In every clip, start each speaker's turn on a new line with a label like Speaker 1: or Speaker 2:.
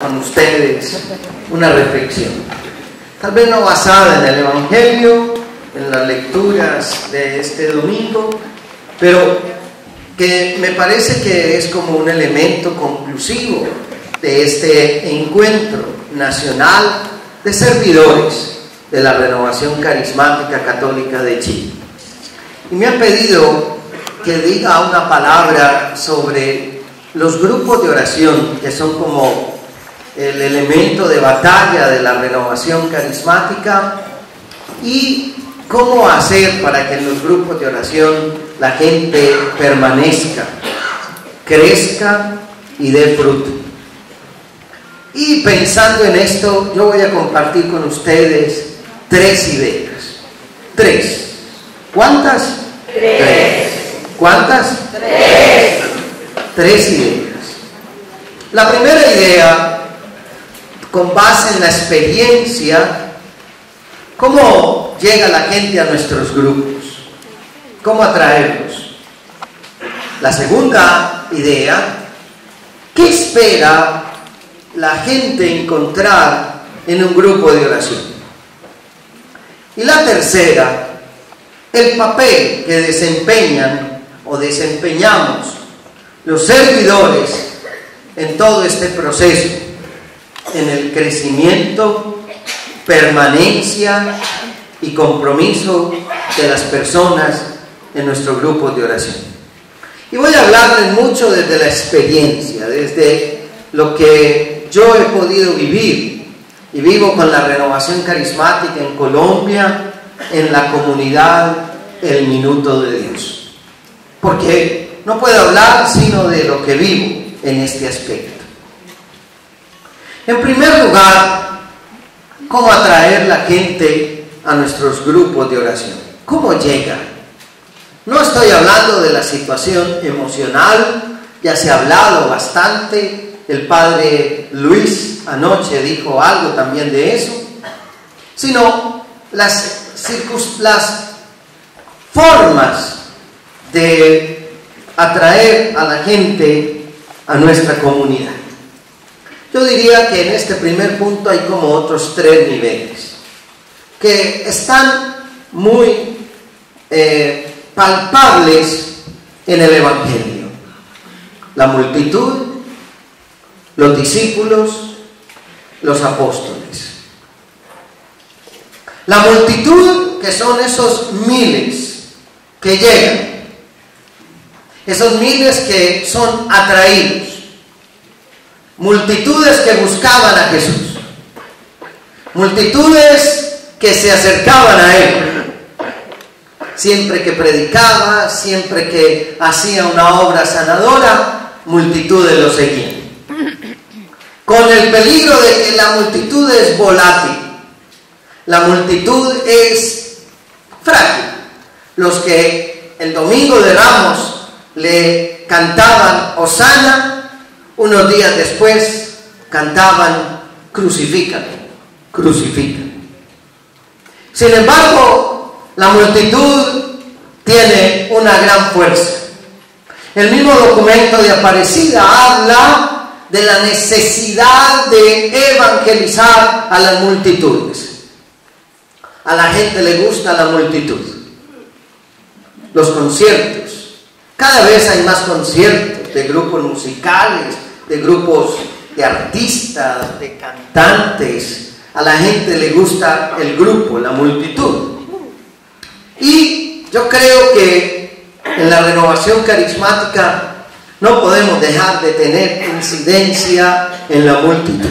Speaker 1: con ustedes una reflexión, tal vez no basada en el Evangelio, en las lecturas de este domingo, pero que me parece que es como un elemento conclusivo de este encuentro nacional de servidores de la renovación carismática católica de Chile. Y me han pedido que diga una palabra sobre los grupos de oración, que son como el elemento de batalla de la renovación carismática, y cómo hacer para que en los grupos de oración la gente permanezca, crezca y dé fruto. Y pensando en esto, yo voy a compartir con ustedes tres ideas. Tres. ¿Cuántas?
Speaker 2: Tres.
Speaker 1: ¿Cuántas?
Speaker 2: Tres.
Speaker 1: Tres ideas. La primera idea, con base en la experiencia, ¿cómo llega la gente a nuestros grupos? ¿Cómo atraerlos? La segunda idea, ¿qué espera la gente encontrar en un grupo de oración? Y la tercera, el papel que desempeñan o desempeñamos los servidores en todo este proceso, en el crecimiento, permanencia y compromiso de las personas en nuestro grupo de oración. Y voy a hablarles mucho desde la experiencia, desde lo que yo he podido vivir y vivo con la renovación carismática en Colombia, en la comunidad El Minuto de Dios. Porque no puedo hablar sino de lo que vivo en este aspecto. En primer lugar, ¿cómo atraer la gente a nuestros grupos de oración? ¿Cómo llega? No estoy hablando de la situación emocional, ya se ha hablado bastante, el padre Luis anoche dijo algo también de eso, sino las, las formas de atraer a la gente a nuestra comunidad. Yo diría que en este primer punto hay como otros tres niveles que están muy eh, palpables en el Evangelio. La multitud, los discípulos, los apóstoles. La multitud, que son esos miles que llegan, esos miles que son atraídos, multitudes que buscaban a Jesús, multitudes que se acercaban a Él, siempre que predicaba, siempre que hacía una obra sanadora, multitudes lo seguían. Con el peligro de que la multitud es volátil, la multitud es frágil. Los que el domingo de Ramos le cantaban Osana, unos días después cantaban Crucifícame, crucifícame. Sin embargo, la multitud tiene una gran fuerza. El mismo documento de Aparecida habla de la necesidad de evangelizar a las multitudes. A la gente le gusta la multitud. Los conciertos. Cada vez hay más conciertos de grupos musicales, de grupos de artistas, de cantantes. A la gente le gusta el grupo, la multitud. Y yo creo que en la renovación carismática no podemos dejar de tener incidencia en la multitud.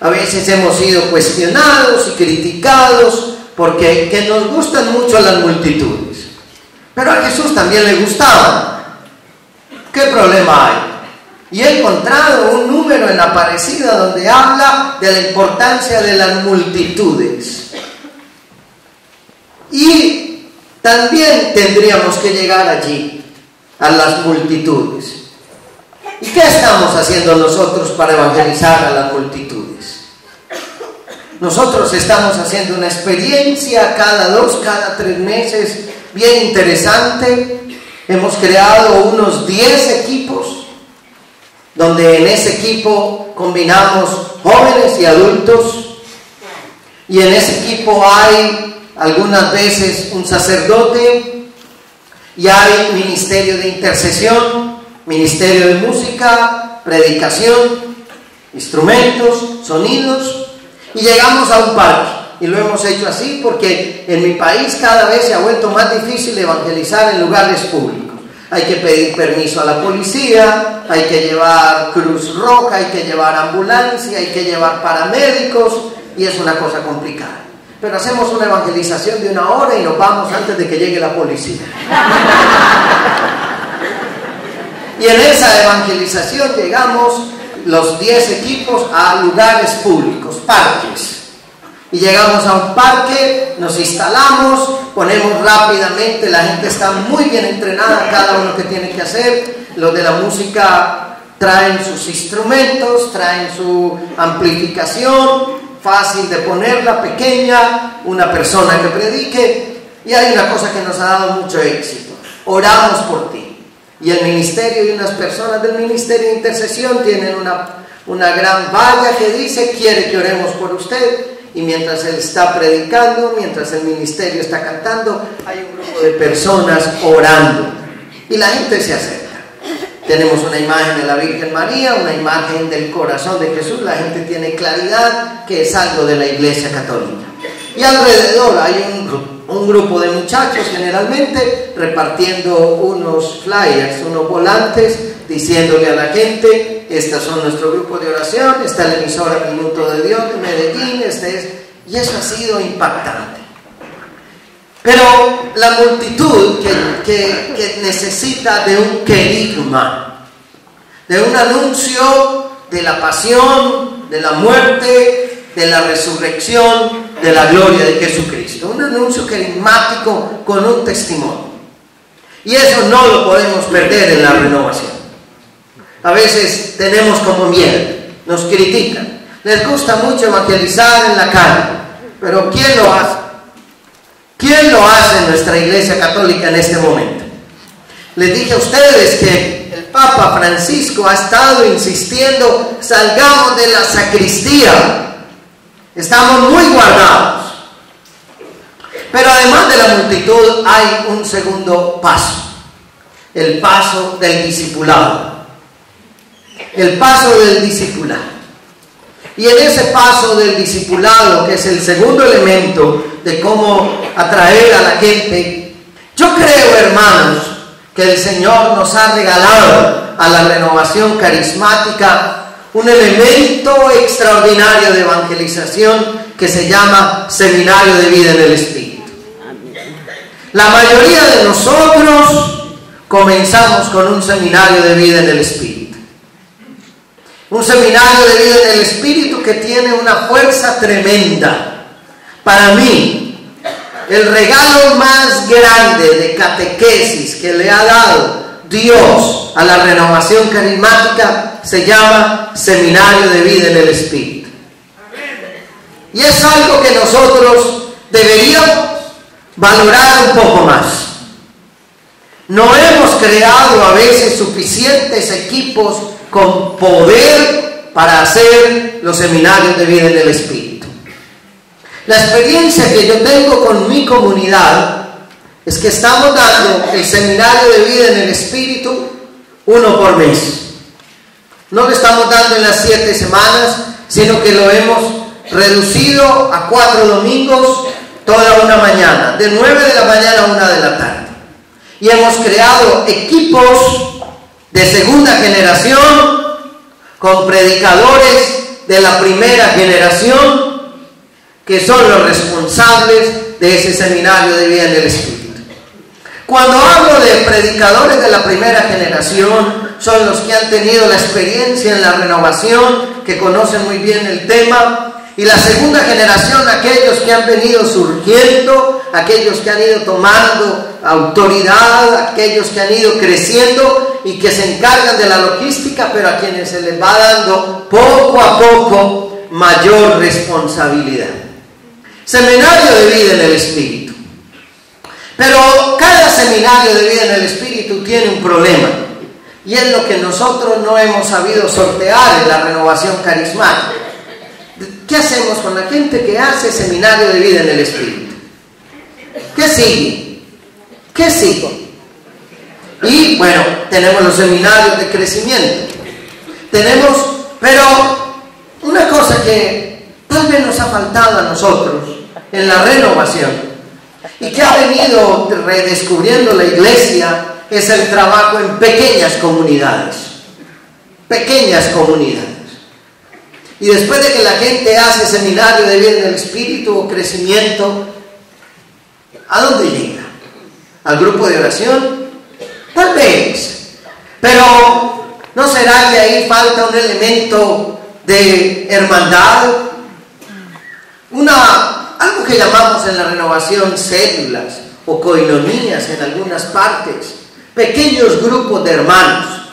Speaker 1: A veces hemos sido cuestionados y criticados porque que nos gustan mucho las multitudes. Pero a Jesús también le gustaban. ¿Qué problema hay? Y he encontrado un número en Aparecida donde habla de la importancia de las multitudes. Y también tendríamos que llegar allí, a las multitudes. ¿Y qué estamos haciendo nosotros para evangelizar a las multitudes? Nosotros estamos haciendo una experiencia cada dos, cada tres meses, bien interesante. Hemos creado unos 10 equipos donde en ese equipo combinamos jóvenes y adultos, y en ese equipo hay algunas veces un sacerdote, y hay ministerio de intercesión, ministerio de música, predicación, instrumentos, sonidos, y llegamos a un parque. Y lo hemos hecho así porque en mi país cada vez se ha vuelto más difícil evangelizar en lugares públicos. Hay que pedir permiso a la policía, hay que llevar Cruz Roja, hay que llevar ambulancia, hay que llevar paramédicos y es una cosa complicada. Pero hacemos una evangelización de una hora y nos vamos antes de que llegue la policía. Y en esa evangelización llegamos los 10 equipos a lugares públicos, parques. Y llegamos a un parque, nos instalamos, ponemos rápidamente, la gente está muy bien entrenada, cada uno que tiene que hacer. Los de la música traen sus instrumentos, traen su amplificación, fácil de ponerla, pequeña, una persona que predique. Y hay una cosa que nos ha dado mucho éxito. Oramos por ti. Y el ministerio y unas personas del ministerio de intercesión tienen una, una gran valla que dice, quiere que oremos por usted y mientras él está predicando, mientras el ministerio está cantando, hay un grupo de personas orando y la gente se acerca. Tenemos una imagen de la Virgen María, una imagen del corazón de Jesús, la gente tiene claridad que es algo de la Iglesia Católica. Y alrededor hay un, grupo de muchachos generalmente repartiendo unos flyers, unos volantes, diciéndole a la gente, estas son nuestro grupo de oración, está la emisora Minuto de Dios de Medellín, este es, y eso ha sido impactante. Pero la multitud que, que necesita de un querigma, de un anuncio de la pasión, de la muerte, de la resurrección, de la gloria de Jesucristo. Un anuncio querigmático con un testimonio. Y eso no lo podemos perder en la renovación. A veces tenemos como miedo, nos critican. Les gusta mucho evangelizar en la calle, pero ¿quién lo hace? ¿Quién lo hace en nuestra iglesia católica en este momento? Les dije a ustedes que el Papa Francisco ha estado insistiendo, salgamos de la sacristía. Estamos muy guardados. Pero además de la multitud hay un segundo paso, el paso del discipulado el paso del discipulado. Y en ese paso del discipulado, que es el segundo elemento de cómo atraer a la gente, yo creo, hermanos, que el Señor nos ha regalado a la renovación carismática un elemento extraordinario de evangelización que se llama seminario de vida en el Espíritu. La mayoría de nosotros comenzamos con un seminario de vida en el Espíritu. Un seminario de vida en el Espíritu que tiene una fuerza tremenda. Para mí, el regalo más grande de catequesis que le ha dado Dios a la renovación carismática se llama seminario de vida en el Espíritu. Y es algo que nosotros deberíamos valorar un poco más. No hemos creado a veces suficientes equipos con poder para hacer los seminarios de vida en el Espíritu. La experiencia que yo tengo con mi comunidad es que estamos dando el seminario de vida en el Espíritu uno por mes. No lo estamos dando en las siete semanas, sino que lo hemos reducido a cuatro domingos, toda una mañana, de nueve de la mañana a una de la tarde. Y hemos creado equipos de segunda generación con predicadores de la primera generación que son los responsables de ese seminario de vida en el Espíritu. Cuando hablo de predicadores de la primera generación, son los que han tenido la experiencia en la renovación, que conocen muy bien el tema, y la segunda generación, aquellos que han venido surgiendo, aquellos que han ido tomando autoridad, aquellos que han ido creciendo y que se encargan de la logística, pero a quienes se les va dando poco a poco mayor responsabilidad. Seminario de vida en el Espíritu. Pero cada seminario de vida en el Espíritu tiene un problema. Y es lo que nosotros no hemos sabido sortear en la renovación carismática. ¿Qué hacemos con la gente que hace seminario de vida en el Espíritu? ¿Qué sigue? ¿Qué sigue? Y bueno, tenemos los seminarios de crecimiento. Tenemos, pero una cosa que tal vez nos ha faltado a nosotros en la renovación y que ha venido redescubriendo la iglesia es el trabajo en pequeñas comunidades. Pequeñas comunidades. Y después de que la gente hace seminario de vida en el espíritu o crecimiento, ¿a dónde llega? ¿Al grupo de oración? Tal vez. Pero ¿no será que ahí falta un elemento de hermandad? Una, algo que llamamos en la renovación células o coinonías en algunas partes, pequeños grupos de hermanos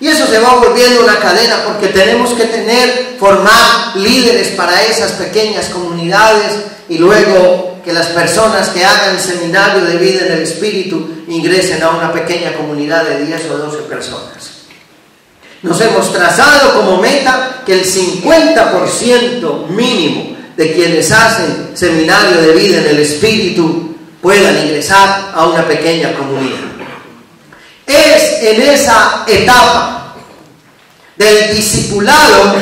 Speaker 1: y eso se va volviendo una cadena porque tenemos que tener, formar líderes para esas pequeñas comunidades y luego que las personas que hagan seminario de vida en el Espíritu ingresen a una pequeña comunidad de 10 o 12 personas. Nos hemos trazado como meta que el 50% mínimo de quienes hacen seminario de vida en el Espíritu puedan ingresar a una pequeña comunidad. Es en esa etapa del discipulado,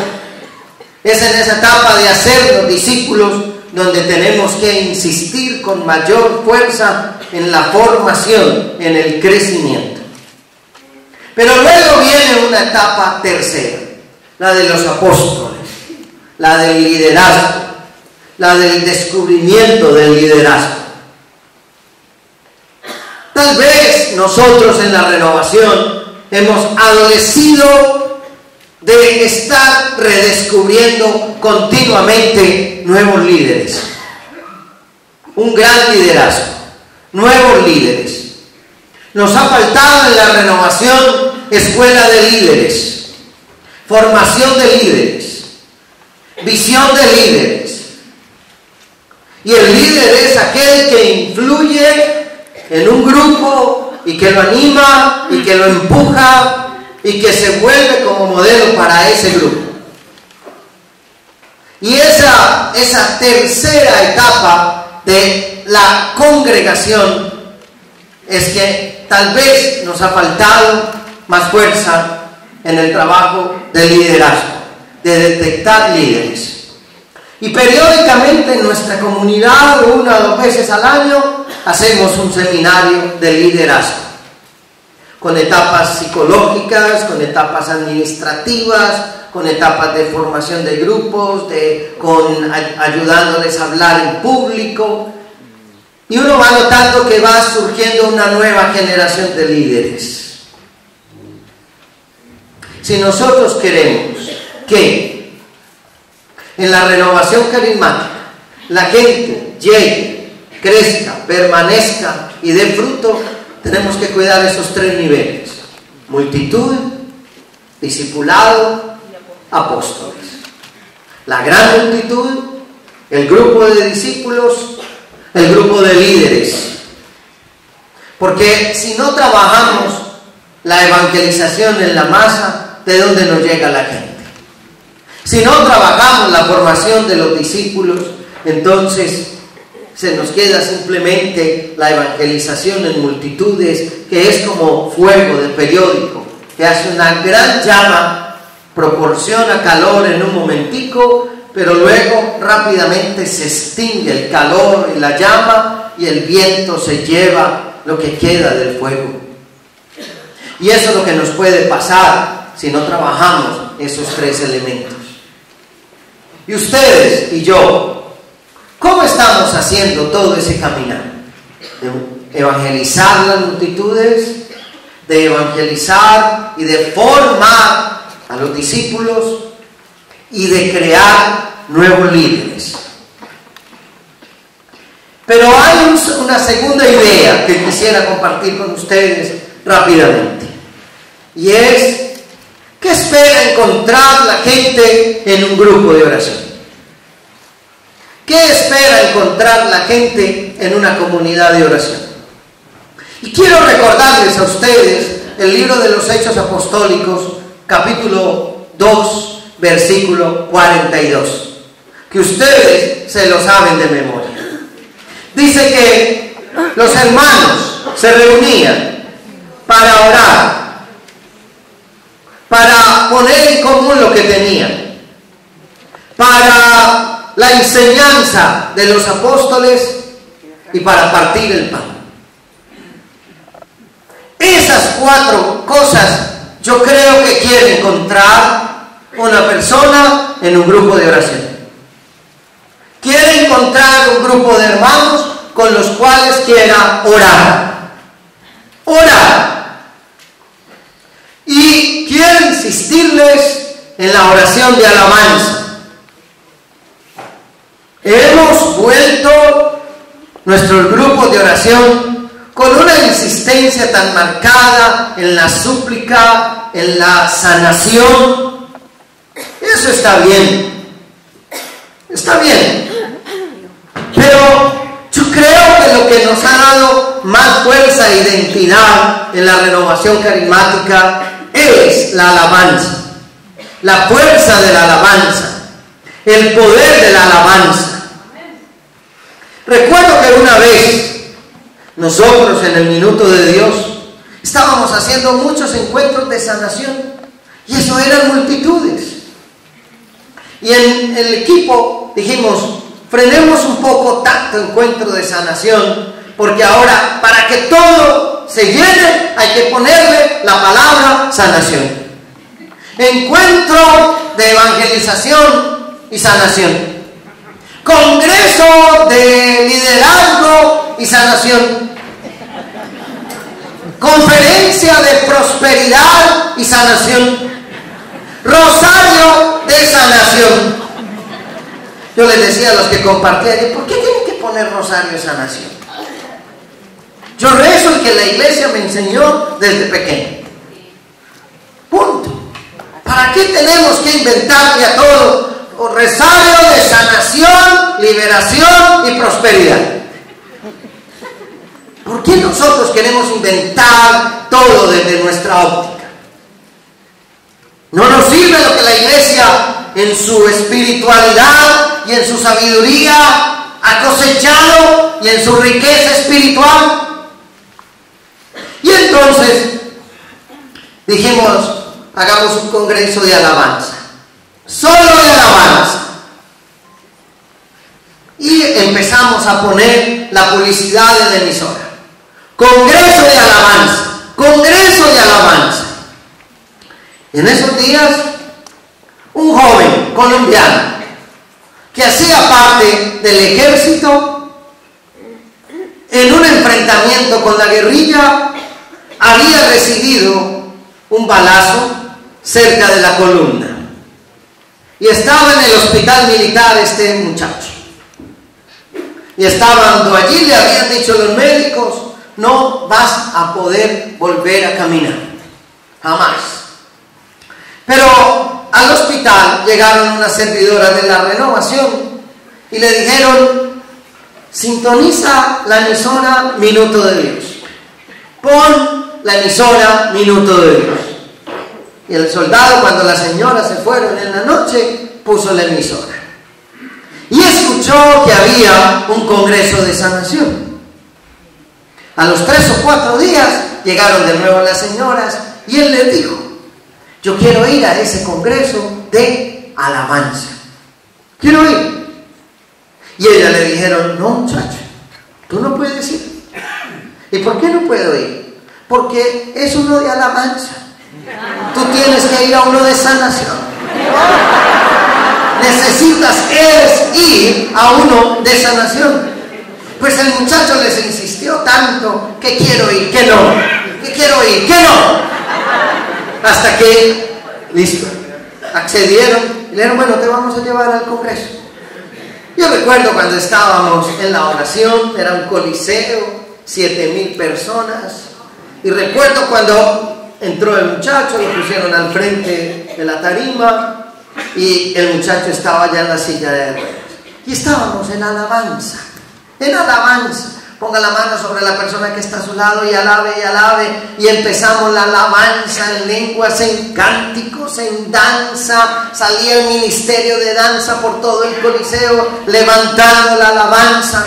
Speaker 1: es en esa etapa de hacer los discípulos donde tenemos que insistir con mayor fuerza en la formación, en el crecimiento. Pero luego viene una etapa tercera, la de los apóstoles, la del liderazgo, la del descubrimiento del liderazgo. Tal vez nosotros en la renovación hemos adolecido de estar redescubriendo continuamente nuevos líderes. Un gran liderazgo, nuevos líderes. Nos ha faltado en la renovación escuela de líderes, formación de líderes, visión de líderes. Y el líder es aquel que influye en un grupo y que lo anima y que lo empuja y que se vuelve como modelo para ese grupo. Y esa, esa tercera etapa de la congregación es que tal vez nos ha faltado más fuerza en el trabajo de liderazgo, de detectar líderes. Y periódicamente en nuestra comunidad, una o dos veces al año, hacemos un seminario de liderazgo, con etapas psicológicas, con etapas administrativas, con etapas de formación de grupos, de, con ayudándoles a hablar en público. Y uno va notando que va surgiendo una nueva generación de líderes. Si nosotros queremos que en la renovación carismática la gente llegue, crezca, permanezca y dé fruto, tenemos que cuidar esos tres niveles. Multitud, discipulado, apóstoles. La gran multitud, el grupo de discípulos, el grupo de líderes. Porque si no trabajamos la evangelización en la masa, ¿de dónde nos llega la gente? Si no trabajamos la formación de los discípulos, entonces se nos queda simplemente la evangelización en multitudes, que es como fuego de periódico, que hace una gran llama, proporciona calor en un momentico, pero luego rápidamente se extingue el calor y la llama y el viento se lleva lo que queda del fuego. Y eso es lo que nos puede pasar si no trabajamos esos tres elementos. Y ustedes y yo, ¿cómo estamos haciendo todo ese caminar? De evangelizar las multitudes, de evangelizar y de formar a los discípulos y de crear nuevos líderes. Pero hay una segunda idea que quisiera compartir con ustedes rápidamente. Y es ¿Qué espera encontrar la gente en un grupo de oración? ¿Qué espera encontrar la gente en una comunidad de oración? Y quiero recordarles a ustedes el libro de los Hechos Apostólicos, capítulo 2, versículo 42, que ustedes se lo saben de memoria. Dice que los hermanos se reunían para orar, para poner en común lo que tenían, para la enseñanza de los apóstoles y para partir el pan. Esas cuatro cosas yo creo que quiere encontrar una persona en un grupo de oración. Quiere encontrar un grupo de hermanos con los cuales quiera orar. Orar. Y quiero insistirles en la oración de alabanza. Hemos vuelto nuestro grupo de oración con una insistencia tan marcada en la súplica, en la sanación. Eso está bien. Está bien. Pero yo creo que lo que nos ha dado más fuerza e identidad en la renovación carismática es la alabanza. La fuerza de la alabanza. El poder de la alabanza. Recuerdo que una vez nosotros en el minuto de Dios estábamos haciendo muchos encuentros de sanación y eso eran multitudes. Y en el equipo dijimos, frenemos un poco tanto encuentro de sanación, porque ahora para que todo se llene hay que ponerle la palabra sanación. Encuentro de evangelización y sanación. Congreso de liderazgo y sanación. Conferencia de prosperidad y sanación. Rosario de sanación. Yo les decía a los que compartían, ¿por qué tienen que poner rosario de sanación? Yo rezo el que la iglesia me enseñó desde pequeño. Punto. ¿Para qué tenemos que inventarle a todo rosario de sanación, liberación y prosperidad. ¿Por qué nosotros queremos inventar todo desde nuestra óptica? No nos sirve lo que la iglesia en su espiritualidad y en su sabiduría ha cosechado y en su riqueza espiritual. Y entonces dijimos, hagamos un congreso de alabanza solo de alabanza. Y empezamos a poner la publicidad en la emisora. Congreso de alabanza, congreso de alabanza. En esos días, un joven colombiano que hacía parte del ejército en un enfrentamiento con la guerrilla había recibido un balazo cerca de la columna. Y estaba en el hospital militar este muchacho. Y estando allí, le habían dicho los médicos, no vas a poder volver a caminar. Jamás. Pero al hospital llegaron unas servidoras de la renovación y le dijeron, sintoniza la emisora Minuto de Dios. Pon la emisora Minuto de Dios. Y el soldado, cuando las señoras se fueron en la noche, puso la emisora. Y escuchó que había un congreso de sanación. A los tres o cuatro días llegaron de nuevo las señoras y él les dijo, yo quiero ir a ese congreso de alabanza. Quiero ir. Y ella le dijeron, no muchacho, tú no puedes ir. ¿Y por qué no puedo ir? Porque es uno de alabanza. Tú tienes que ir a uno de sanación. Necesitas es ir a uno de sanación. Pues el muchacho les insistió tanto que quiero ir, que no, que quiero ir, que no. Hasta que, listo, accedieron y le dijeron, bueno, te vamos a llevar al Congreso. Yo recuerdo cuando estábamos en la oración, era un coliseo, siete mil personas, y recuerdo cuando entró el muchacho, lo pusieron al frente de la tarima y el muchacho estaba ya en la silla de ruedas. Y estábamos en alabanza, en alabanza, ponga la mano sobre la persona que está a su lado y alabe y alabe. Y empezamos la alabanza en lenguas, en cánticos, en danza. Salía el ministerio de danza por todo el coliseo, levantando la alabanza.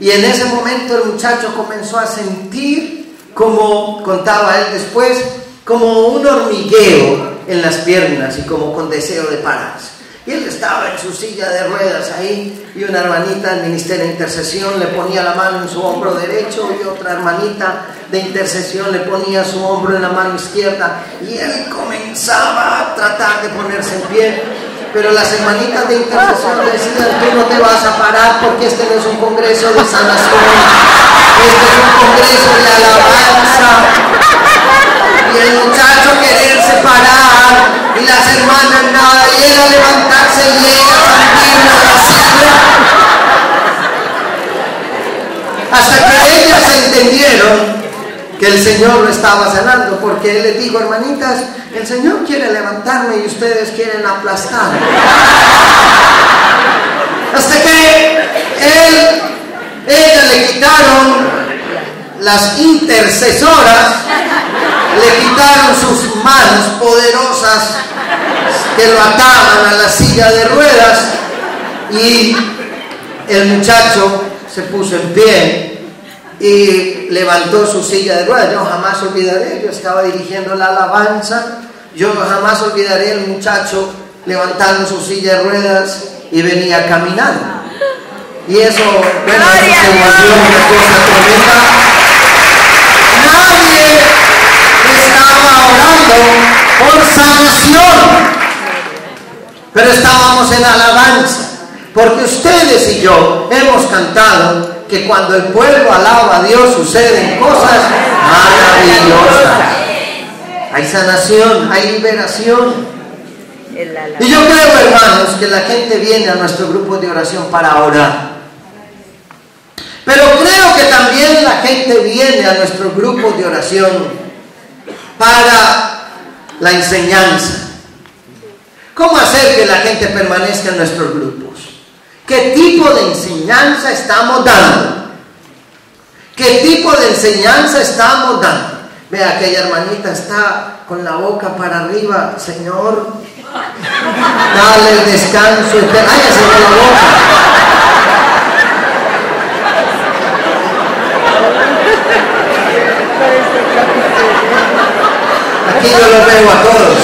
Speaker 1: Y en ese momento el muchacho comenzó a sentir, como contaba él después, como un hormigueo en las piernas y como con deseo de pararse. Y él estaba en su silla de ruedas ahí y una hermanita del Ministerio de Intercesión le ponía la mano en su hombro derecho y otra hermanita de intercesión le ponía su hombro en la mano izquierda y él comenzaba a tratar de ponerse en pie. Pero las hermanitas de intercesión decían, tú no te vas a parar porque este no es un congreso de sanación, este es un congreso de alabanza. Y el muchacho quererse parar y las hermanas nada y él a levantarse y ella también a la silla hasta que ellas entendieron que el Señor lo estaba sanando porque él les dijo hermanitas el Señor y ustedes quieren aplastar hasta que él ella le quitaron las intercesoras le quitaron sus manos poderosas que lo ataban a la silla de ruedas y el muchacho se puso en pie y levantó su silla de ruedas. Yo jamás olvidaré, yo estaba dirigiendo la alabanza, yo jamás olvidaré el muchacho levantando su silla de ruedas y venía caminando. Y eso, bueno, se volvió una cosa tremenda. Nadie estaba orando por sanación, pero estábamos en alabanza, porque ustedes y yo hemos cantado que cuando el pueblo alaba a Dios suceden cosas maravillosas. Hay sanación, hay liberación. Y yo creo, hermanos, que la gente viene a nuestro grupo de oración para orar. Pero creo que también la gente viene a nuestro grupo de oración para la enseñanza. ¿Cómo hacer que la gente permanezca en nuestros grupos? ¿Qué tipo de enseñanza estamos dando? ¿Qué tipo de enseñanza estamos dando? Vea, aquella hermanita está con la boca para arriba, Señor, dale el descanso, váyase con la boca. Aquí yo los veo a todos.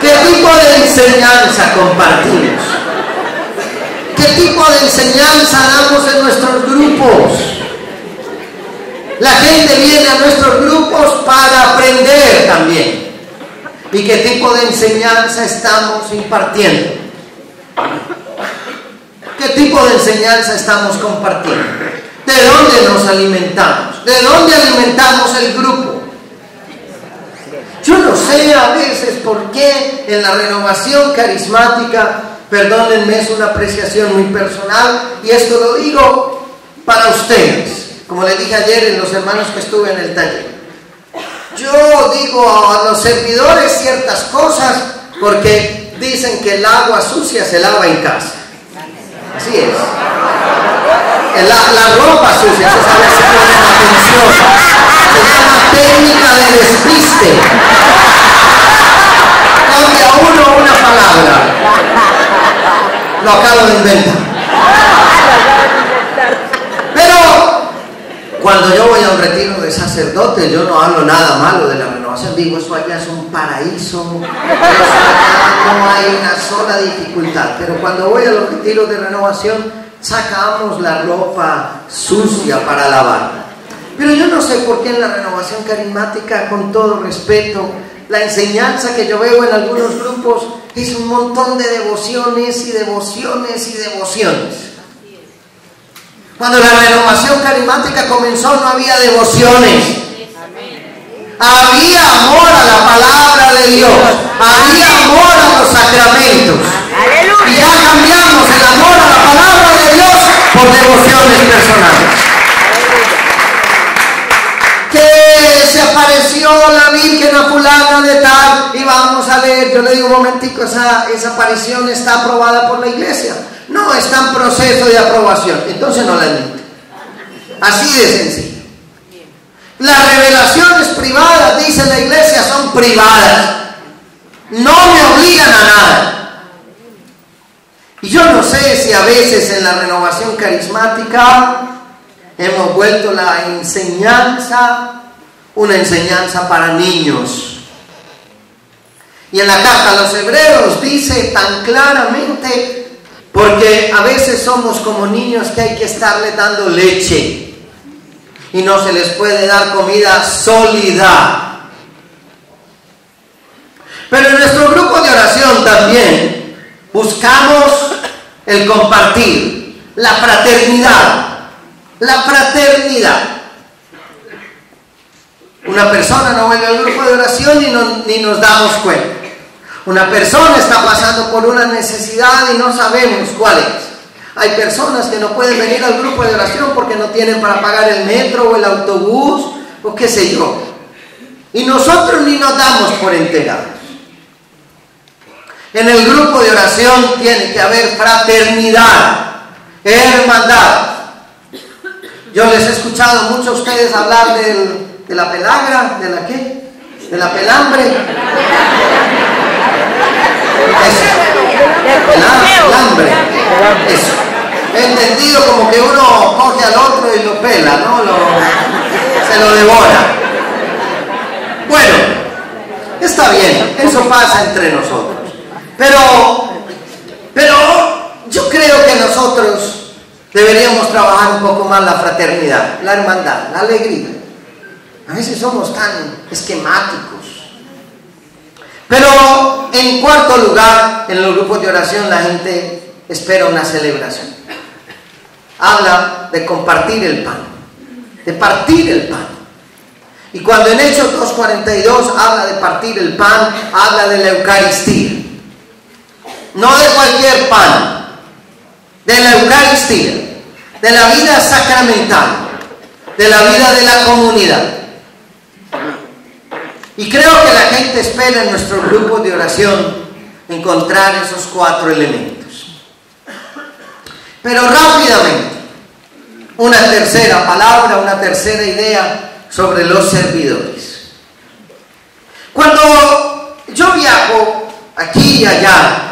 Speaker 1: ¿Qué tipo de enseñanza compartimos? ¿Qué tipo de enseñanza damos en nuestros grupos? La gente viene a nuestros grupos para aprender también. ¿Y qué tipo de enseñanza estamos impartiendo? ¿Qué tipo de enseñanza estamos compartiendo? ¿De dónde nos alimentamos? ¿De dónde alimentamos el grupo? Yo no sé a veces por qué en la renovación carismática, perdónenme, es una apreciación muy personal y esto lo digo para ustedes, como le dije ayer en los hermanos que estuve en el taller. Yo digo a los servidores ciertas cosas porque dicen que el agua sucia se lava en casa. Así es la, ropa sucia, se sabe si ponen atención. Se llama técnica de despiste. Cambia uno una palabra. Lo acabo de inventar. Cuando yo voy a un retiro de sacerdote, yo no hablo nada malo de la renovación. Digo, eso allá es un paraíso. no hay una sola dificultad. Pero cuando voy a los retiros de renovación, sacamos la ropa sucia para lavar. Pero yo no sé por qué en la renovación carismática, con todo respeto, la enseñanza que yo veo en algunos grupos es un montón de devociones y devociones y devociones. Cuando la renovación carismática comenzó no había devociones. Había amor a la palabra de Dios. Había amor a los sacramentos. Y ya cambiamos el amor a la palabra de Dios por devociones personales. Que se apareció la Virgen a fulana de tal y vamos a ver, yo le digo un momentico, esa, esa aparición está aprobada por la iglesia. No, está en proceso de aprobación. Entonces no la admite. Así de sencillo. Las revelaciones privadas, dice la iglesia, son privadas. No me obligan a nada. Y yo no sé si a veces en la renovación carismática hemos vuelto la enseñanza una enseñanza para niños. Y en la carta a los hebreos dice tan claramente, porque a veces somos como niños que hay que estarle dando leche y no se les puede dar comida sólida. Pero en nuestro grupo de oración también buscamos el compartir, la fraternidad, la fraternidad. Una persona no vuelve al grupo de oración y ni nos damos cuenta. Una persona está pasando por una necesidad y no sabemos cuál es. Hay personas que no pueden venir al grupo de oración porque no tienen para pagar el metro o el autobús o qué sé yo. Y nosotros ni nos damos por enterados. En el grupo de oración tiene que haber fraternidad, hermandad. Yo les he escuchado mucho a ustedes hablar de la pelagra, ¿de la qué? De la pelambre. Eso. Pelambre. Eso. He entendido como que uno coge al otro y lo pela, ¿no? se lo devora. Bueno, está bien, eso pasa entre nosotros. Pero, pero yo creo que nosotros deberíamos trabajar un poco más la fraternidad, la hermandad, la alegría. A veces somos tan esquemáticos. Pero en cuarto lugar, en los grupos de oración la gente espera una celebración. Habla de compartir el pan, de partir el pan. Y cuando en Hechos 2.42 habla de partir el pan, habla de la Eucaristía no de cualquier pan, de la Eucaristía, de la vida sacramental, de la vida de la comunidad. Y creo que la gente espera en nuestro grupo de oración encontrar esos cuatro elementos. Pero rápidamente, una tercera palabra, una tercera idea sobre los servidores. Cuando yo viajo aquí y allá,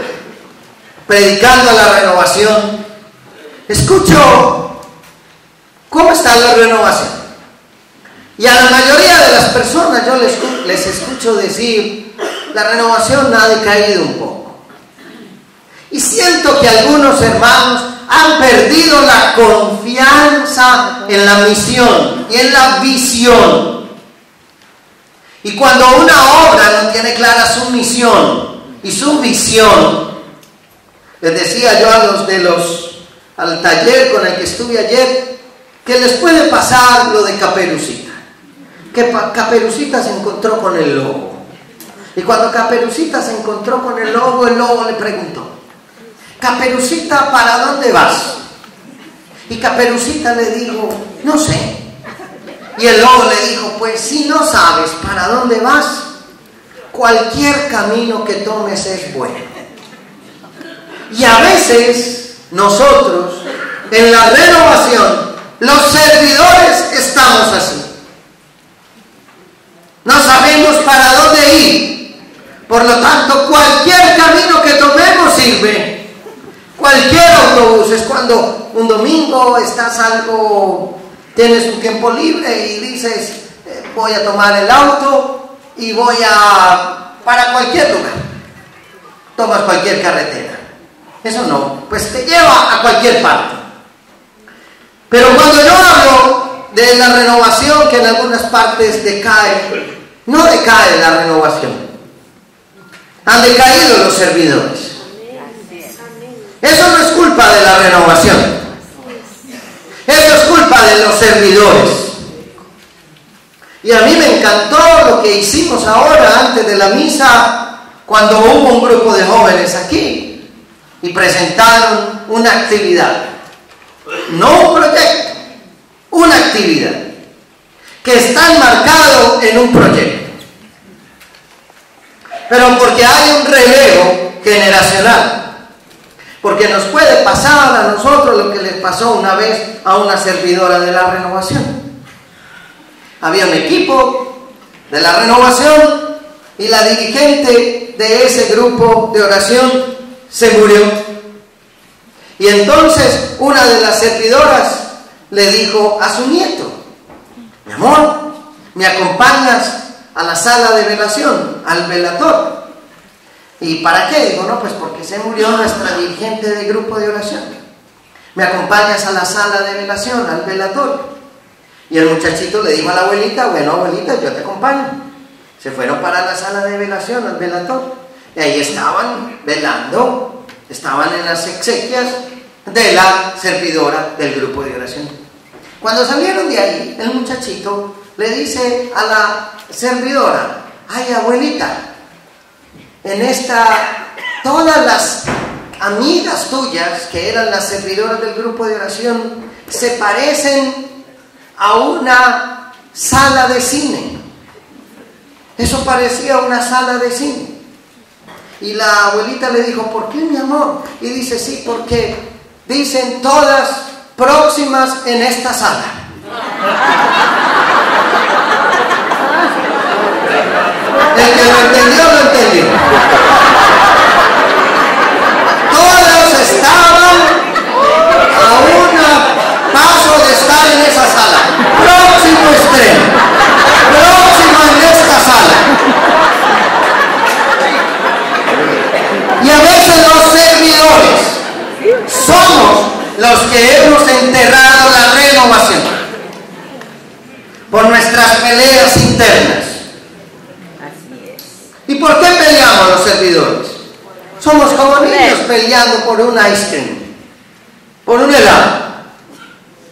Speaker 1: predicando la renovación, escucho cómo está la renovación. Y a la mayoría de las personas yo les, escucho decir, la renovación ha decaído un poco. Y siento que algunos hermanos han perdido la confianza en la misión y en la visión. Y cuando una obra no tiene clara su misión y su visión, les decía yo a los de los al taller con el que estuve ayer que les puede pasar lo de Caperucita. Que Caperucita se encontró con el lobo. Y cuando Caperucita se encontró con el lobo, el lobo le preguntó, Caperucita, ¿para dónde vas? Y Caperucita le dijo, no sé. Y el lobo le dijo, pues si no sabes para dónde vas, cualquier camino que tomes es bueno. Y a veces nosotros, en la renovación, los servidores estamos así. Para dónde ir. Por lo tanto, cualquier camino que tomemos sirve. Cualquier autobús es cuando un domingo estás algo, tienes un tiempo libre y dices, eh, voy a tomar el auto y voy a para cualquier lugar. Tomas cualquier carretera. Eso no, pues te lleva a cualquier parte. Pero cuando yo hablo de la renovación que en algunas partes decae, no decae la renovación. Han decaído los servidores. Eso no es culpa de la renovación. Eso es culpa de los servidores. Y a mí me encantó lo que hicimos ahora antes de la misa, cuando hubo un grupo de jóvenes aquí y presentaron una actividad, no un proyecto, una actividad que está enmarcado en un proyecto. Pero porque hay un relevo generacional, Porque nos puede pasar a nosotros lo que les pasó una vez a una servidora de la renovación. Había un equipo de la renovación y la dirigente de ese grupo de oración se murió. Y entonces una de las servidoras le dijo a su nieto, mi amor, ¿me acompañas a la sala de velación, al velator? ¿Y para qué? Digo, no, pues porque se murió nuestra dirigente del grupo de oración. ¿Me acompañas a la sala de velación, al velatorio? Y el muchachito le dijo a la abuelita, bueno, abuelita, yo te acompaño. Se fueron para la sala de velación, al velatorio. Y ahí estaban velando, estaban en las exequias de la servidora del grupo de oración. Cuando salieron de ahí, el muchachito le dice a la servidora, ay abuelita, en esta, todas las amigas tuyas que eran las servidoras del grupo de oración se parecen a una sala de cine. Eso parecía una sala de cine. Y la abuelita le dijo, ¿por qué mi amor? Y dice, sí, porque dicen todas próximas en esta sala. El que lo entendió, lo entendió. Todos estaban a un paso de estar en esa sala. Próximo extremo. Próximo en esta sala. Y a veces los servidores somos los que hemos enterrado la renovación por nuestras peleas internas. ¿Y por qué peleamos los servidores? Somos como niños peleando por un ice cream, por un helado.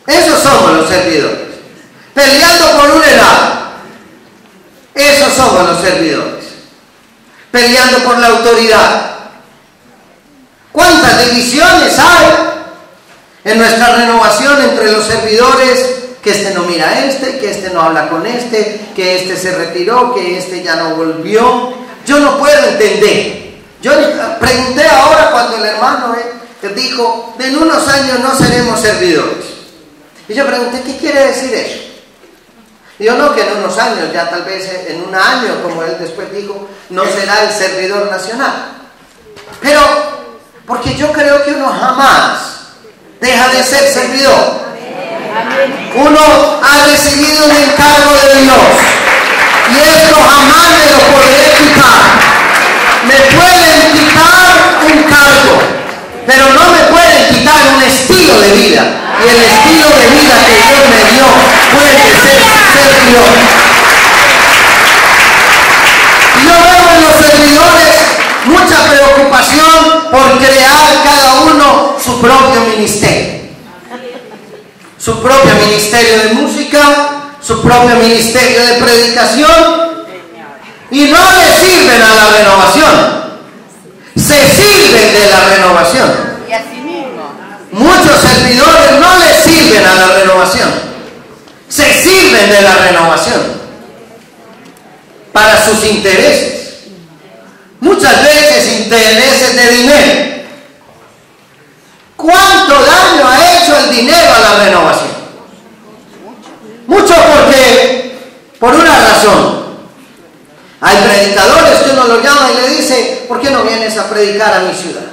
Speaker 1: Esos somos los servidores. Peleando por un helado. Esos somos los servidores. Peleando por la autoridad. ¿Cuántas divisiones hay en nuestra renovación entre los servidores? Que este no mira a este, que este no habla con este, que este se retiró, que este ya no volvió. Yo no puedo entender. Yo pregunté ahora cuando el hermano eh, dijo, en unos años no seremos servidores. Y yo pregunté, ¿qué quiere decir eso? Y yo no, que en unos años, ya tal vez en un año, como él después dijo, no será el servidor nacional. Pero, porque yo creo que uno jamás deja de ser servidor. Uno ha recibido un encargo de Dios. Y esto jamás me lo podré quitar. Me pueden quitar un cargo, pero no me pueden quitar un estilo de vida. Y el estilo de vida que Dios me dio puede ser servidor. Y yo veo en los servidores mucha preocupación por crear cada uno su propio ministerio. Su propio ministerio de música, su propio ministerio de predicación. Y no le sirven a la renovación. Se sirven de la renovación.
Speaker 2: Y así mismo.
Speaker 1: Muchos servidores no le sirven a la renovación. Se sirven de la renovación para sus intereses. Muchas veces intereses de dinero. ¿Cuánto daño ha hecho el dinero a la renovación? Mucho porque, por una razón, hay predicadores que uno lo llama y le dice, ¿por qué no vienes a predicar a mi ciudad?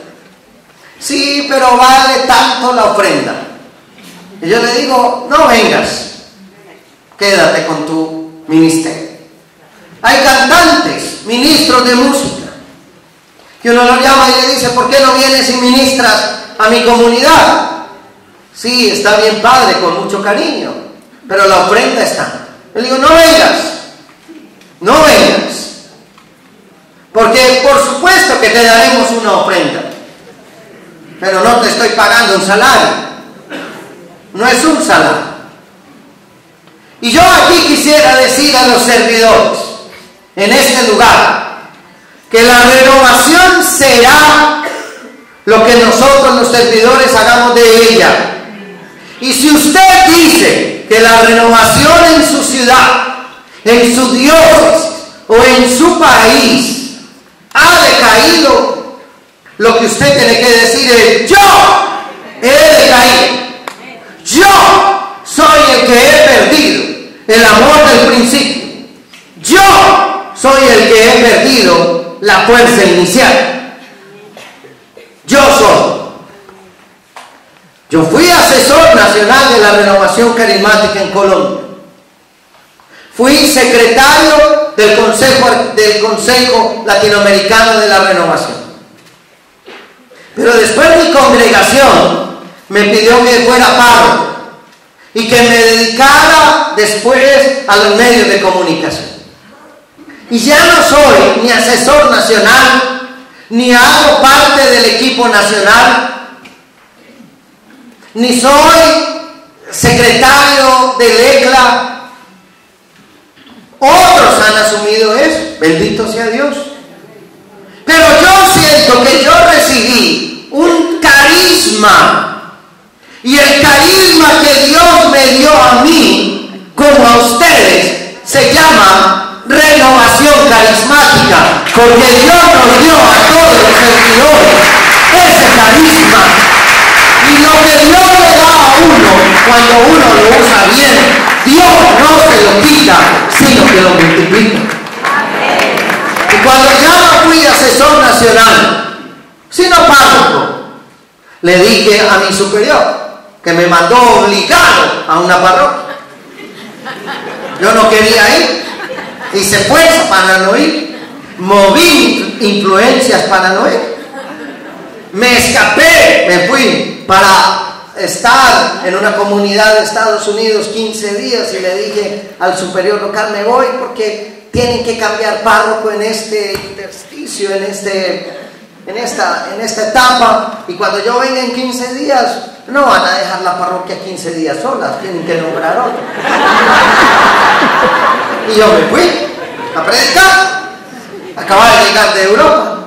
Speaker 1: Sí, pero vale tanto la ofrenda. Y yo le digo, no vengas, quédate con tu ministerio. Hay cantantes, ministros de música, que uno lo llama y le dice, ¿por qué no vienes y ministras a mi comunidad? Sí, está bien padre, con mucho cariño, pero la ofrenda está. Le digo, no vengas, no vengas, porque por supuesto que te daremos una ofrenda, pero no te estoy pagando un salario, no es un salario. Y yo aquí quisiera decir a los servidores, en este lugar, que la renovación será lo que nosotros los servidores hagamos de ella. Y si usted dice que la renovación en su ciudad, en su diócesis o en su país ha decaído, lo que usted tiene que decir es, yo he decaído. Yo soy el que he perdido el amor del principio. Yo soy el que he perdido la fuerza inicial. Yo soy. Yo fui asesor nacional de la renovación carismática en Colombia. Fui secretario del Consejo, del Consejo Latinoamericano de la Renovación. Pero después mi congregación me pidió que fuera párroco y que me dedicara después a los medios de comunicación. Y ya no soy ni asesor nacional, ni hago parte del equipo nacional, ni soy secretario del ECLA. Otros han asumido eso, bendito sea Dios. Pero yo siento que yo recibí un carisma y el carisma que Dios me dio a mí, como a ustedes, se llama renovación carismática, porque Dios nos dio a todos los servidores ese carisma. Y lo que Dios le da a uno, cuando uno lo usa bien, Dios no se lo quita, sino que lo multiplica. Y cuando ya fui asesor nacional, sino párroco, le dije a mi superior que me mandó obligado a una parroquia. Yo no quería ir, hice fuerza para no ir, moví influencias para no ir, me escapé, me fui para estar en una comunidad de Estados Unidos 15 días y le dije al superior local, me voy porque tienen que cambiar párroco en este intersticio, en, este, en, esta, en esta etapa, y cuando yo venga en 15 días, no van a dejar la parroquia 15 días solas, tienen que nombrar otro. Y yo me fui a predicar. Acababa de llegar de Europa.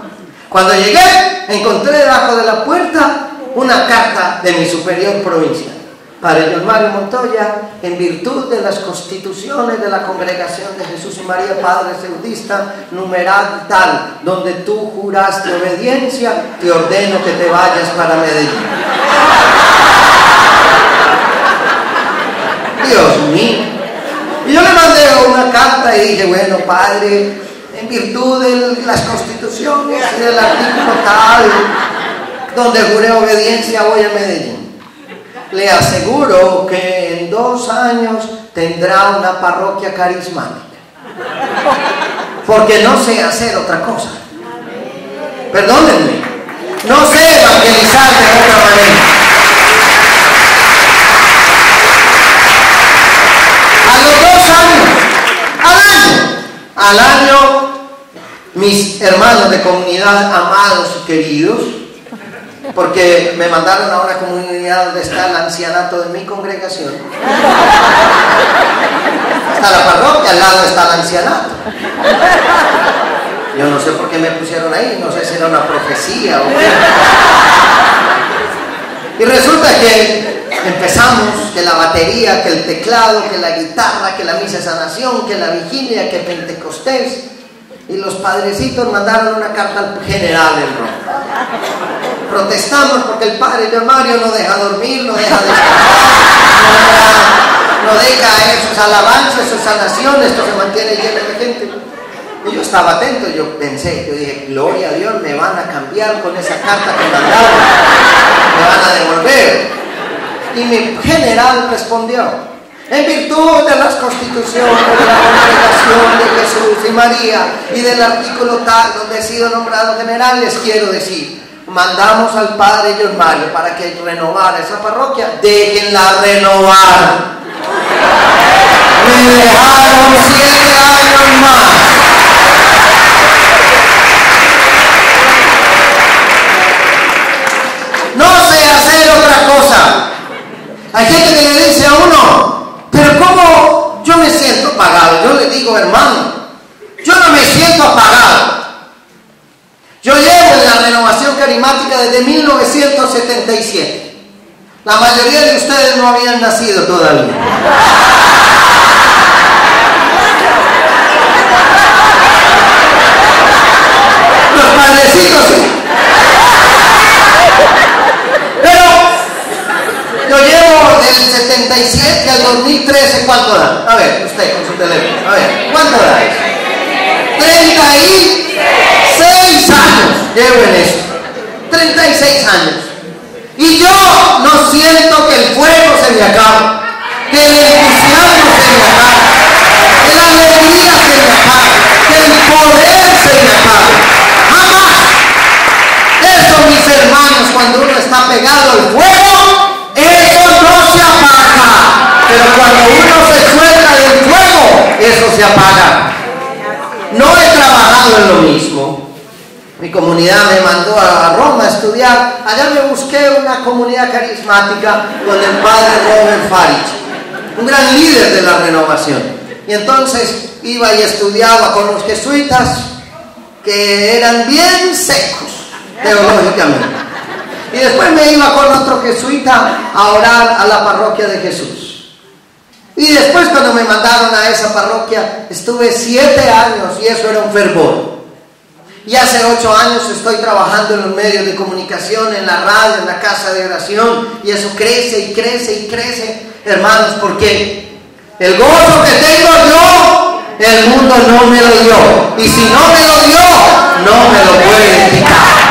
Speaker 1: Cuando llegué, encontré debajo de la puerta una carta de mi superior provincial. Padre John Mario Montoya, en virtud de las constituciones de la Congregación de Jesús y María Padre Seudista, numeral tal, donde tú juraste obediencia, te ordeno que te vayas para Medellín. Dios mío. Y yo le mandé una carta y dije, bueno, Padre, en virtud de las constituciones y del artículo tal, donde juré obediencia, voy a Medellín. Le aseguro que en dos años tendrá una parroquia carismática. Porque no sé hacer otra cosa. Perdónenme. No sé evangelizar de otra manera. A los dos años, al año, al año, mis hermanos de comunidad amados y queridos, porque me mandaron a una comunidad donde está el ancianato de mi congregación. Está la parroquia, al lado está el ancianato. Yo no sé por qué me pusieron ahí, no sé si era una profecía o qué. Y resulta que empezamos, que la batería, que el teclado, que la guitarra, que la misa de sanación, que la vigilia, que Pentecostés. Y los padrecitos mandaron una carta al general del. Protestamos porque el padre de Mario no deja dormir, no deja descansar, no, no deja esos alabanzas, sus sanaciones, esto se mantiene lleno de gente. Y yo estaba atento, yo pensé, yo dije, gloria a Dios, me van a cambiar con esa carta que mandaron, me van a devolver. Y mi general respondió, en virtud de las constituciones de la congregación de Jesús y María y del artículo tal donde he sido nombrado general, les quiero decir, mandamos al padre John Mario para que renovara esa parroquia, déjenla renovar. Me dejaron siete años más. No sé hacer otra cosa. Hay gente que le dice a uno, pero ¿cómo yo me siento apagado? Yo le digo, hermano, yo no me siento apagado. Yo llevo en la renovación carismática desde 1977. La mayoría de ustedes no habían nacido todavía. Los padrecitos 77 al 2013, ¿cuánto da? A ver, usted con su teléfono. A ver, ¿cuánto da? 36 años. Lleven eso. 36 años. Y yo no siento que el fuego se me acabe, que el entusiasmo se me acabe, que la alegría se me acabe, que el poder se me acabe. Jamás. Eso, mis hermanos, cuando uno está pegado al fuego, pero cuando uno se suelta del fuego, eso se apaga. No he trabajado en lo mismo. Mi comunidad me mandó a Roma a estudiar. Allá me busqué una comunidad carismática con el padre Robert Farich, un gran líder de la renovación. Y entonces iba y estudiaba con los jesuitas que eran bien secos teológicamente. Y después me iba con otro jesuita a orar a la parroquia de Jesús. Y después cuando me mandaron a esa parroquia, estuve siete años y eso era un fervor. Y hace ocho años estoy trabajando en los medios de comunicación, en la radio, en la casa de oración, y eso crece y crece y crece, hermanos, porque el gozo que tengo yo, el mundo no me lo dio. Y si no me lo dio, no me lo puede quitar.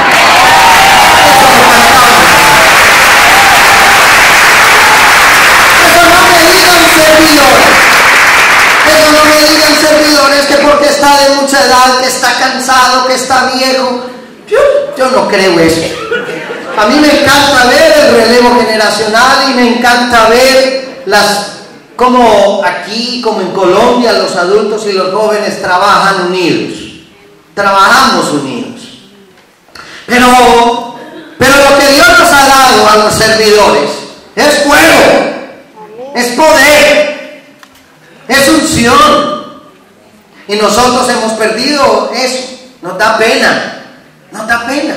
Speaker 1: Eso no me digan servidores que porque está de mucha edad, que está cansado, que está viejo. Yo, yo no creo eso. A mí me encanta ver el relevo generacional y me encanta ver las como aquí, como en Colombia, los adultos y los jóvenes trabajan unidos. Trabajamos unidos. Pero, pero lo que Dios nos ha dado a los servidores es fuego, es poder, es unción. Y nosotros hemos perdido eso. Nos da pena, nos da pena.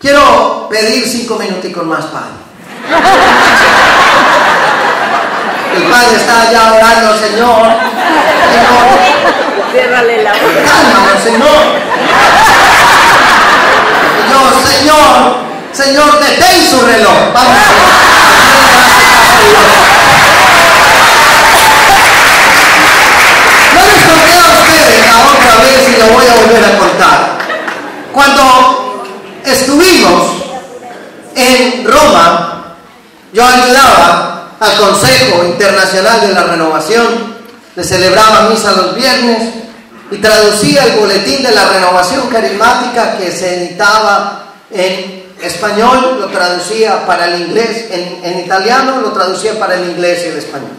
Speaker 1: Quiero pedir cinco minuticos más, Padre. El Padre está allá orando, Señor. Señor.
Speaker 2: Ciérrale la boca.
Speaker 1: Cálmalo, Señor. Yo, Señor, Señor, detén su reloj. Vamos No les conté a ustedes la otra vez y lo voy a volver a contar. Cuando estuvimos en Roma, yo ayudaba al Consejo Internacional de la Renovación, le celebraba misa los viernes y traducía el boletín de la renovación carismática que se editaba en español, lo traducía para el inglés, en, en italiano lo traducía para el inglés y el español.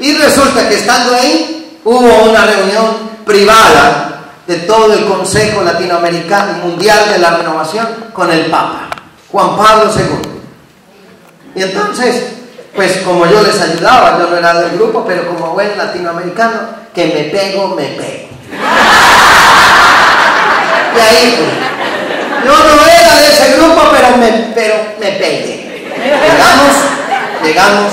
Speaker 1: Y resulta que estando ahí hubo una reunión privada de todo el Consejo Latinoamericano y Mundial de la Renovación con el Papa, Juan Pablo II. Y entonces, pues como yo les ayudaba, yo no era del grupo, pero como buen latinoamericano, que me pego, me pego. Y ahí, pues, yo no era de ese grupo, pero me, pero me pegué. Llegamos, llegamos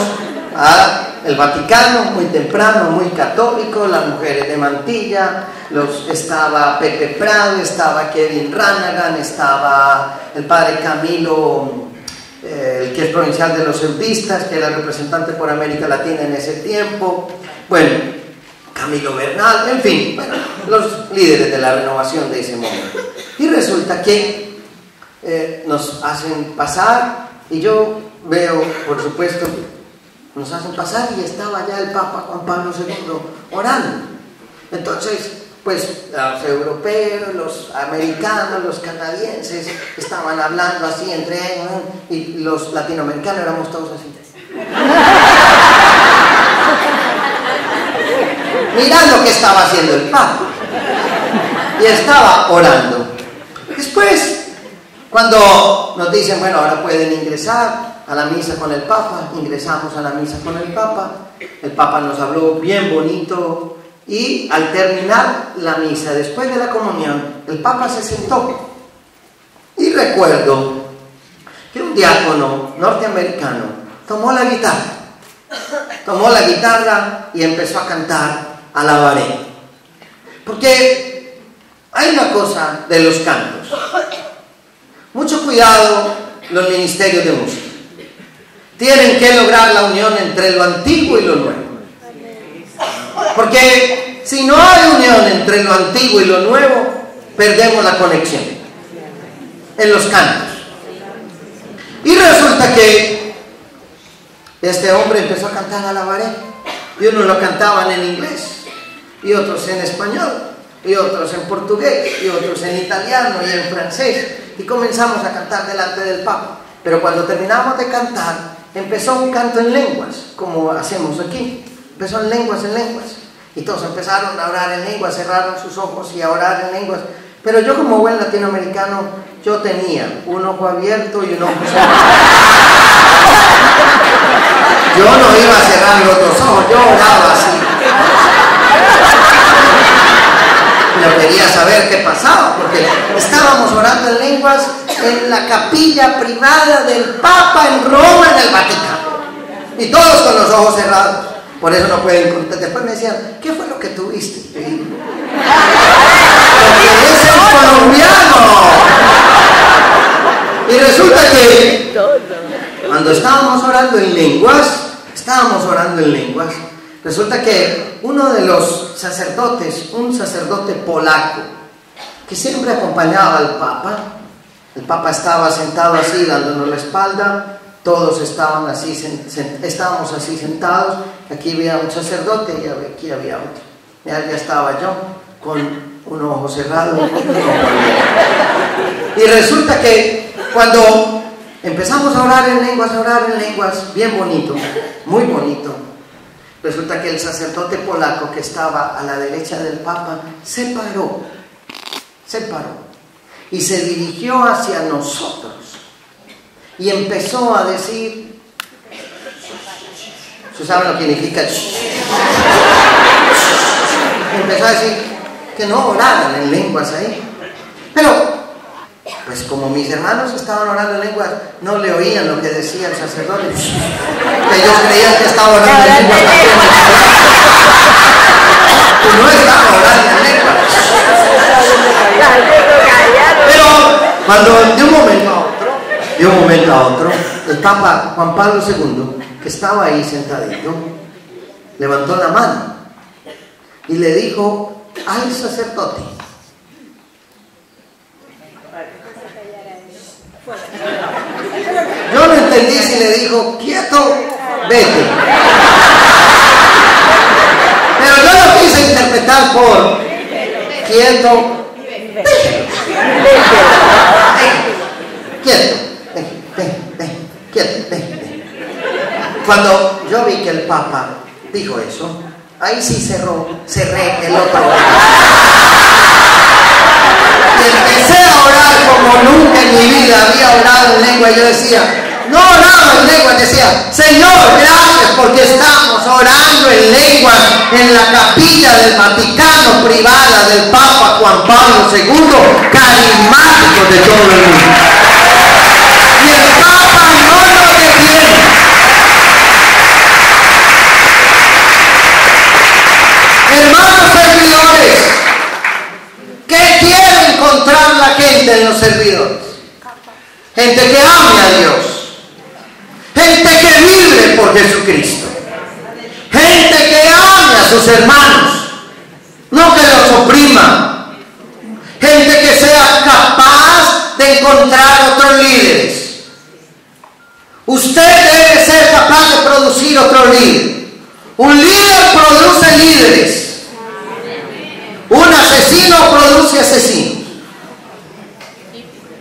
Speaker 1: al Vaticano muy temprano, muy católico, las mujeres de mantilla, los, estaba Pepe Prado, estaba Kevin Ranagan, estaba el padre Camilo eh, el que es provincial de los eudistas, que era representante por América Latina en ese tiempo, bueno, Camilo Bernal, en fin, bueno, los líderes de la renovación de ese momento. Y resulta que eh, nos hacen pasar, y yo veo, por supuesto, nos hacen pasar y estaba ya el Papa Juan Pablo II orando. Entonces, pues los europeos, los americanos, los canadienses estaban hablando así entre ellos y los latinoamericanos éramos todos así. Mirando qué estaba haciendo el Papa. Y estaba orando. Después, cuando nos dicen, bueno, ahora pueden ingresar a la misa con el Papa, ingresamos a la misa con el Papa. El Papa nos habló bien bonito, y al terminar la misa, después de la comunión, el Papa se sentó. Y recuerdo que un diácono norteamericano tomó la guitarra, tomó la guitarra y empezó a cantar Alabaré. Porque hay una cosa de los cantos. Mucho cuidado los ministerios de música. Tienen que lograr la unión entre lo antiguo y lo nuevo. Porque si no hay unión entre lo antiguo y lo nuevo, perdemos la conexión. en los cantos. Y resulta que este hombre empezó a cantar la pared. Y unos lo cantaban en inglés, y otros en español, y otros en portugués, y otros en italiano y en francés. Y comenzamos a cantar delante del Papa. Pero cuando terminamos de cantar, empezó un canto en lenguas, como hacemos aquí. Empezó en lenguas, en lenguas. Y todos empezaron a orar en lenguas, cerraron sus ojos y a orar en lenguas. Pero yo como buen latinoamericano, yo tenía un ojo abierto y un ojo cerrado. Yo no iba a cerrar los dos ojos, yo oraba así. Yo quería saber qué pasaba, porque estábamos orando en lenguas en la capilla privada del Papa en Roma, en el Vaticano. Y todos con los ojos cerrados. Por eso no pueden contar. Después me decían, ¿qué fue lo que tuviste? Porque es colombiano. Y resulta que cuando estábamos orando en lenguas, estábamos orando en lenguas, resulta que uno de los sacerdotes, un sacerdote polaco, que siempre acompañaba al Papa, el Papa estaba sentado así dándonos la espalda, todos estaban así, estábamos así sentados, aquí había un sacerdote y aquí había otro. Ya, ya estaba yo con un ojo cerrado. y resulta que cuando empezamos a orar en lenguas, a orar en lenguas, bien bonito, muy bonito, resulta que el sacerdote polaco que estaba a la derecha del Papa se paró, se paró y se dirigió hacia nosotros y empezó a decir, ¿se saben lo que significa? Empezó a decir que no oraran en lenguas ahí. Pero, pues como mis hermanos estaban orando en lenguas, no le oían lo que decía el sacerdote. Que ellos creían que estaba orando en lenguas Y no estaba orando. Pero cuando de un momento a otro, de un momento a otro, el Papa Juan Pablo II, que estaba ahí sentadito, levantó la mano y le dijo al sacerdote, yo no entendí si le dijo, quieto, vete. Pero yo lo quise interpretar por quieto, vete. Quieto, ven, ven, ven, quieto, ven, ven. Cuando yo vi que el Papa dijo eso, ahí sí cerró, cerré el otro Y empecé a orar como nunca en mi vida había orado en lengua. Y yo decía, no oraba en lengua, decía, Señor, gracias porque estamos orando en lengua en la capilla del Vaticano privada del Papa Juan Pablo II, carismático de todo el mundo. Y el Papa no nos detiene. Hermanos servidores, ¿qué quiere encontrar la gente en los servidores? Gente que ame a Dios. Gente que vive por Jesucristo. Gente que ame a sus hermanos. No que los oprima. Gente que sea capaz de encontrar otros líderes. Usted debe ser capaz de producir otro líder. Un líder produce líderes. Un asesino produce asesinos.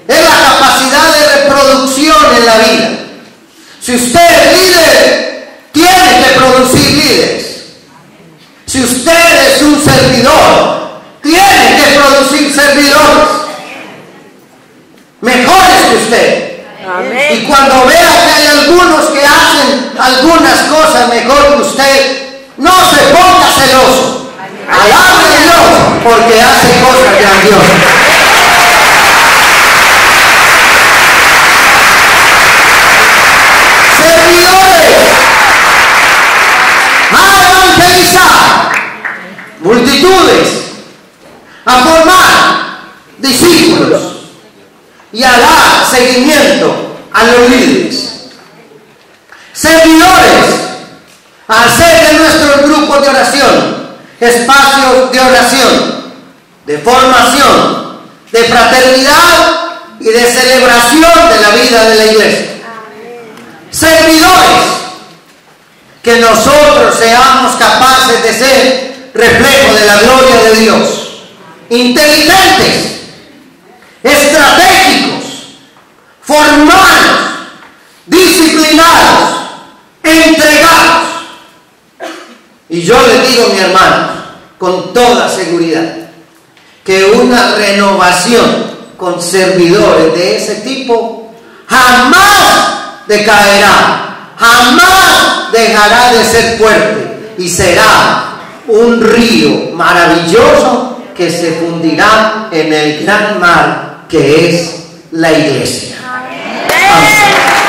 Speaker 1: Es la capacidad de reproducción en la vida. Si usted es líder, tiene que producir líderes. Si usted es un servidor, tiene que producir servidores. Mejores que usted. Y cuando vea que hay algunos que hacen algunas cosas mejor que usted, no se ponga celoso. Alabe a Dios porque hace cosas grandiosas. Servidores, a evangelizar multitudes, a formar discípulos y a dar seguimiento a los líderes. Servidores, a hacer de nuestros grupos de oración espacios de oración, de formación, de fraternidad y de celebración de la vida de la iglesia. Servidores, que nosotros seamos capaces de ser reflejo de la gloria de Dios. Inteligentes, estratégicos, formados, disciplinados, entregados. Y yo le digo, mi hermano, con toda seguridad, que una renovación con servidores de ese tipo jamás decaerá, jamás dejará de ser fuerte y será un río maravilloso que se fundirá en el gran mar que es la iglesia. Amén.